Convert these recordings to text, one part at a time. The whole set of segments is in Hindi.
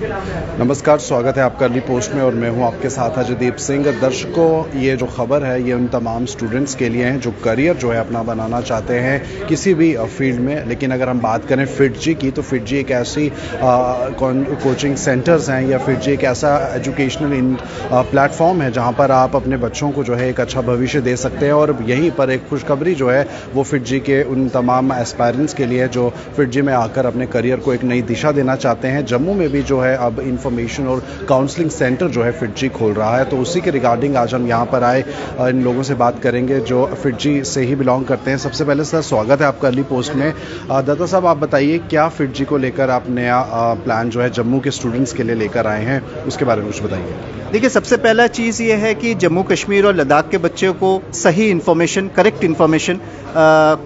नमस्कार, स्वागत है आपका अर्ली पोस्ट में और मैं हूँ आपके साथ अजयदीप सिंह। दर्शकों, ये जो खबर है, ये उन तमाम स्टूडेंट्स के लिए है जो करियर जो है अपना बनाना चाहते हैं किसी भी फ़ील्ड में। लेकिन अगर हम बात करें फिट जी की तो फिट जी एक ऐसी कोचिंग सेंटर्स हैं या फिट जी एक ऐसा एजुकेशनल प्लेटफॉर्म है जहाँ पर आप अपने बच्चों को जो है एक अच्छा भविष्य दे सकते हैं। और यहीं पर एक खुशखबरी जो है, वो फिट जी के उन तमाम एस्पायरेंट्स के लिए जो फिट जी में आकर अपने करियर को एक नई दिशा देना चाहते हैं। जम्मू में भी जो है अब इंफॉर्मेशन और काउंसलिंग सेंटर जो है फिटजी खोल रहा है तो उसी के रिगार्डिंग आज हम यहाँ पर आए इन लोगों से बात करेंगे जो फिटजी से ही बिलोंग करते हैं। सबसे पहले सर, स्वागत है आपका अर्ली पोस्ट में। दत्ता साहब, आप बताइए, क्या फिटजी को लेकर आप नया प्लान जो है जम्मू के स्टूडेंट्स के लिए लेकर आए हैं? उसके बारे में कुछ बताइए। देखिए, सबसे पहला चीज़ ये है कि जम्मू कश्मीर और लद्दाख के बच्चों को सही इन्फॉर्मेशन करेक्ट इन्फॉर्मेशन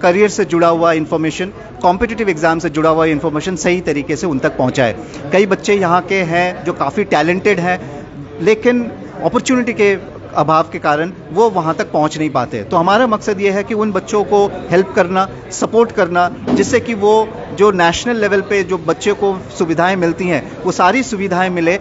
करियर से जुड़ा हुआ इन्फॉर्मेशन कॉम्पिटिटिव एग्ज़ाम से जुड़ा हुआ इन्फॉर्मेशन सही तरीके से उन तक पहुँचाए। कई बच्चे यहाँ के हैं, जो काफ़ी टैलेंटेड हैं, लेकिन अपॉर्चुनिटी के अभाव के कारण वो वहाँ तक पहुँच नहीं पाते। तो हमारा मकसद ये है कि उन बच्चों को हेल्प करना सपोर्ट करना, जिससे कि वो जो नेशनल लेवल पे जो बच्चे को सुविधाएँ मिलती हैं, वो सारी सुविधाएँ मिले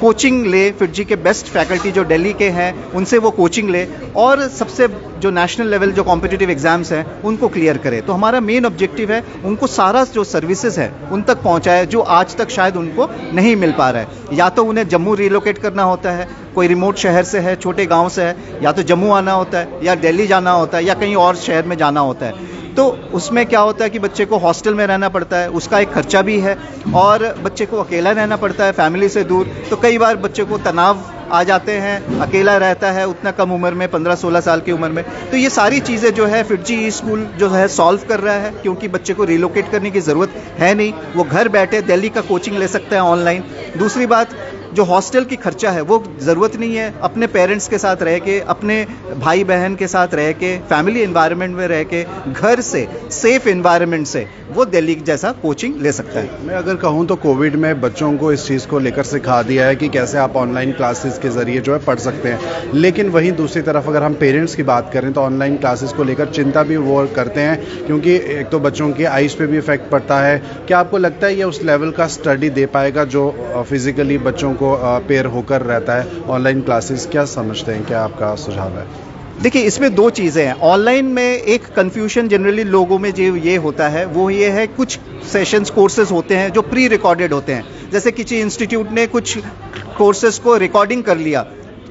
कोचिंग ले, फिर जी के बेस्ट फैकल्टी जो दिल्ली के हैं, उनसे वो कोचिंग ले और सबसे जो नेशनल लेवल जो कॉम्पिटिटिव एग्ज़ाम्स हैं, उनको क्लियर करे। तो हमारा मेन ऑब्जेक्टिव है, उनको सारा जो सर्विसेज़ है, उन तक पहुँचाए, जो आज तक शायद उनको नहीं मिल पा रहा है। या तो उन्हें जम्मू रिलोकेट करना होता है, कोई रिमोट शहर से है, छोटे गाँव से है, या तो जम्मू आना होता है, या दिल्ली जाना होता है, या कहीं और शहर में जाना होता है। तो उसमें क्या होता है कि बच्चे को हॉस्टल में रहना पड़ता है, उसका एक खर्चा भी है और बच्चे को अकेला रहना पड़ता है, फैमिली से दूर। तो कई बार बच्चे को तनाव आ जाते हैं, अकेला रहता है उतना कम उम्र में 15-16 साल की उम्र में। तो ये सारी चीज़ें जो है फिटजी स्कूल जो है सॉल्व कर रहा है, क्योंकि बच्चे को रिलोकेट करने की ज़रूरत है नहीं। वो घर बैठे दिल्ली का कोचिंग ले सकते हैं ऑनलाइन दूसरी बात जो हॉस्टल की खर्चा है, वो ज़रूरत नहीं है। अपने पेरेंट्स के साथ रह के, अपने भाई बहन के साथ रह के, फैमिली इन्वायरमेंट में रह के, घर से सेफ़ इन्वायरमेंट से, वो दिल्ली जैसा कोचिंग ले सकता है। मैं अगर कहूँ तो कोविड में बच्चों को इस चीज़ को लेकर सिखा दिया है कि कैसे आप ऑनलाइन क्लासेस के ज़रिए जो है पढ़ सकते हैं। लेकिन वहीं दूसरी तरफ़ अगर हम पेरेंट्स की बात करें तो ऑनलाइन क्लासेस को लेकर चिंता भी वो करते हैं, क्योंकि एक तो बच्चों की आइज़ पे भी इफ़ेक्ट पड़ता है। क्या आपको लगता है ये उस लेवल का स्टडी दे पाएगा जो फिजिकली बच्चों को पेयर होकर रहता है। ऑनलाइन क्लासेस क्या समझते हैं? क्या आपका सुझाव है? देखिए, इसमें दो चीज़ें हैं। ऑनलाइन में एक कन्फ्यूज़न जनरली लोगों में जो ये होता है, वो ये है कुछ सेशंस कोर्सेज होते हैं जो प्री रिकॉर्डेड होते हैं। जैसे किसी इंस्टीट्यूट ने कुछ कोर्सेज को रिकॉर्डिंग कर लिया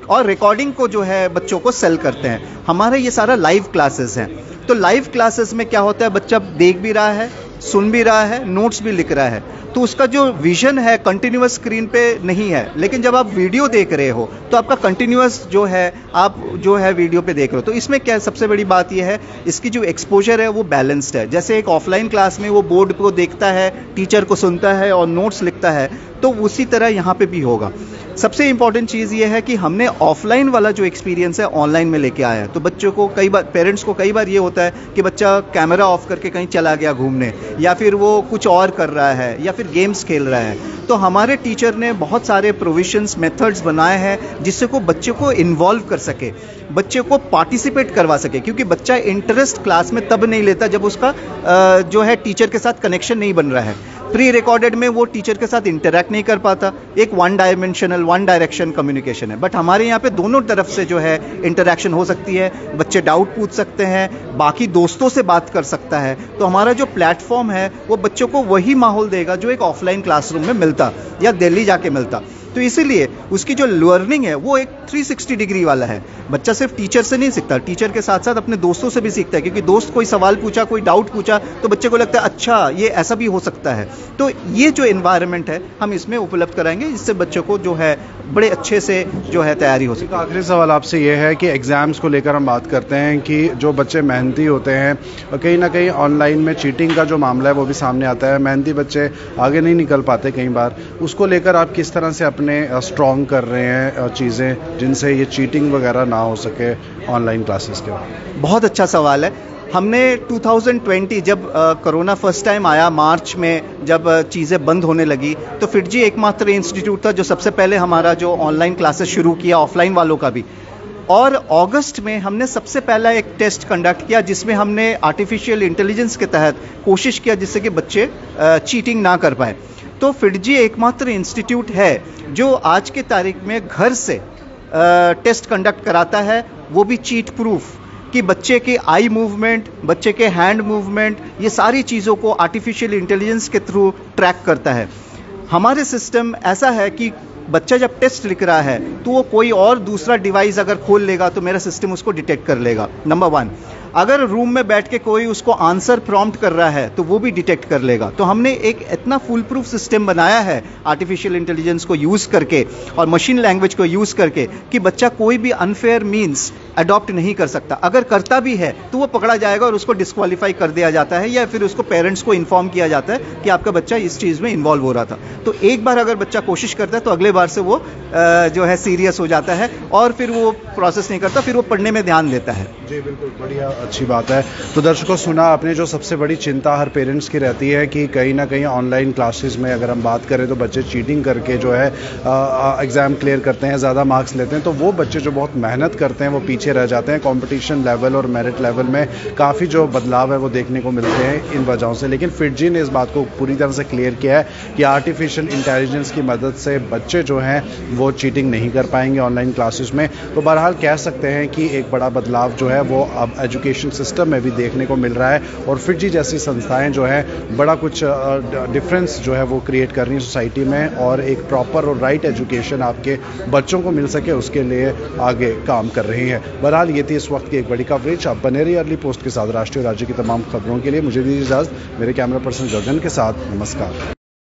और रिकॉर्डिंग को जो है बच्चों को सेल करते हैं। हमारे ये सारा लाइव क्लासेस हैं। तो लाइव क्लासेस में क्या होता है? बच्चा देख भी रहा है सुन भी रहा है नोट्स भी लिख रहा है। तो उसका जो विजन है कंटिन्यूस स्क्रीन पे नहीं है। लेकिन जब आप वीडियो देख रहे हो तो आपका कंटिन्यूस जो है, आप जो है वीडियो पे देख रहे हो। तो इसमें क्या सबसे बड़ी बात यह है, इसकी जो एक्सपोजर है, वो बैलेंस्ड है। जैसे एक ऑफलाइन क्लास में वो बोर्ड को देखता है टीचर को सुनता है और नोट्स लिखता है। तो उसी तरह यहाँ पे भी होगा। सबसे इंपॉर्टेंट चीज़ ये है कि हमने ऑफलाइन वाला जो एक्सपीरियंस है ऑनलाइन में लेके आया है। तो बच्चों को कई बार पेरेंट्स को कई बार ये होता है कि बच्चा कैमरा ऑफ़ करके कहीं चला गया घूमने, या फिर वो कुछ और कर रहा है, या फिर गेम्स खेल रहा है। तो हमारे टीचर ने बहुत सारे प्रोविजंस मेथड्स बनाए हैं, जिससे को बच्चे को इन्वॉल्व कर सके, बच्चे को पार्टिसिपेट करवा सके। क्योंकि बच्चा इंटरेस्ट क्लास में तब नहीं लेता जब उसका जो है टीचर के साथ कनेक्शन नहीं बन रहा है। प्री रिकॉर्डेड में वो टीचर के साथ इंटरेक्ट नहीं कर पाता। एक one dimensional one direction communication है। बट हमारे यहाँ पे दोनों तरफ़ से जो है इंटरेक्शन हो सकती है। बच्चे डाउट पूछ सकते हैं, बाकी दोस्तों से बात कर सकता है। तो हमारा जो प्लेटफॉर्म है, वो बच्चों को वही माहौल देगा जो एक ऑफलाइन क्लासरूम में मिलता या दिल्ली जाके मिलता। तो इसीलिए उसकी जो लर्निंग है, वो एक 360 डिग्री वाला है। बच्चा सिर्फ़ टीचर से नहीं सीखता टीचर के साथ साथ अपने दोस्तों से भी सीखता है, क्योंकि दोस्त कोई सवाल पूछा, कोई डाउट पूछा तो बच्चे को लगता है अच्छा ये ऐसा भी हो सकता है। तो ये जो इन्वायरमेंट है, हम इसमें उपलब्ध कराएँगे जिससे बच्चों को जो है, बड़े अच्छे से जो है, तैयारी हो सके आखिरी सवाल आपसे ये है कि एग्ज़ाम्स को लेकर हम बात करते हैं कि जो बच्चे मेहनती होते हैं कहीं ना कहीं ऑनलाइन में चीटिंग का जो मामला है, वो भी सामने आता है। मेहनती बच्चे आगे नहीं निकल पाते कई बार। उसको लेकर आप किस तरह से अपने स्ट्रॉन्ग कर रहे हैं चीज़ें जिनसे ये चीटिंग वगैरह ना हो सके ऑनलाइन क्लासेस के बाद बहुत अच्छा सवाल है। हमने 2020 जब कोरोना फ़र्स्ट टाइम आया मार्च में, जब चीज़ें बंद होने लगी तो फिटजी एकमात्र इंस्टीट्यूट था जो सबसे पहले हमारा जो ऑनलाइन क्लासेस शुरू किया ऑफलाइन वालों का भी। और अगस्त में हमने सबसे पहला एक टेस्ट कंडक्ट किया, जिसमें हमने आर्टिफिशियल इंटेलिजेंस के तहत कोशिश किया जिससे कि बच्चे चीटिंग ना कर पाए। तो फिडजी एकमात्र इंस्टीट्यूट है जो आज के तारीख में घर से टेस्ट कंडक्ट कराता है। वो भी चीट प्रूफ कि बच्चे के आई मूवमेंट, बच्चे के हैंड मूवमेंट, ये सारी चीज़ों को आर्टिफिशियल इंटेलिजेंस के थ्रू ट्रैक करता है। हमारे सिस्टम ऐसा है कि बच्चा जब टेस्ट लिख रहा है तो वो कोई और दूसरा डिवाइस अगर खोल लेगा तो मेरा सिस्टम उसको डिटेक्ट कर लेगा। Number one. अगर रूम में बैठ के कोई उसको आंसर प्रॉम्प्ट कर रहा है तो वो भी डिटेक्ट कर लेगा। तो हमने एक इतना फुल प्रूफ सिस्टम बनाया है आर्टिफिशियल इंटेलिजेंस को यूज़ करके और मशीन लैंग्वेज को यूज़ करके कि बच्चा कोई भी अनफेयर मीन्स अडॉप्ट नहीं कर सकता। अगर करता भी है तो वो पकड़ा जाएगा और उसको डिस्कालीफाई कर दिया जाता है या फिर उसको पेरेंट्स को इन्फॉर्म किया जाता है कि आपका बच्चा इस चीज़ में इन्वॉल्व हो रहा था। तो एक बार अगर बच्चा कोशिश करता है तो अगले बार से वो जो है सीरियस हो जाता है और फिर वो प्रोसेस नहीं करता, फिर वो पढ़ने में ध्यान देता है। जी, बिल्कुल, बढ़िया, अच्छी बात है। तो दर्शकों, सुना आपने जो सबसे बड़ी चिंता हर पेरेंट्स की रहती है कि कहीं ना कहीं ऑनलाइन क्लासेस में अगर हम बात करें तो बच्चे चीटिंग करके जो है एग्ज़ाम क्लियर करते हैं, ज़्यादा मार्क्स लेते हैं तो वो बच्चे जो बहुत मेहनत करते हैं, वो पीछे रह जाते हैं। कॉम्पिटिशन लेवल और मेरिट लेवल में काफ़ी जो बदलाव है वो देखने को मिलते हैं इन वजहों से। लेकिन फिटजी ने इस बात को पूरी तरह से क्लियर किया है कि आर्टिफिशियल इंटेलिजेंस की मदद से बच्चे जो हैं वो चीटिंग नहीं कर पाएँगे ऑनलाइन क्लासेस में। तो बहरहाल कह सकते हैं कि एक बड़ा बदलाव जो है वो अब एजुकेशन सिस्टम में भी देखने को मिल रहा है और फिटजी जैसी संस्थाएँ जो हैं, बड़ा कुछ डिफरेंस जो है वो क्रिएट कर रही हैं सोसाइटी में और एक प्रॉपर और राइट एजुकेशन आपके बच्चों को मिल सके, उसके लिए आगे काम कर रही हैं। बहरहाल, ये थी इस वक्त की एक बड़ी कवरेज आप बने रही अर्ली पोस्ट के साथ। राष्ट्रीय राज्य की तमाम खबरों के लिए मुझे दीजिए इजाज़त। मेरे कैमरा पर्सन गगन के साथ। नमस्कार।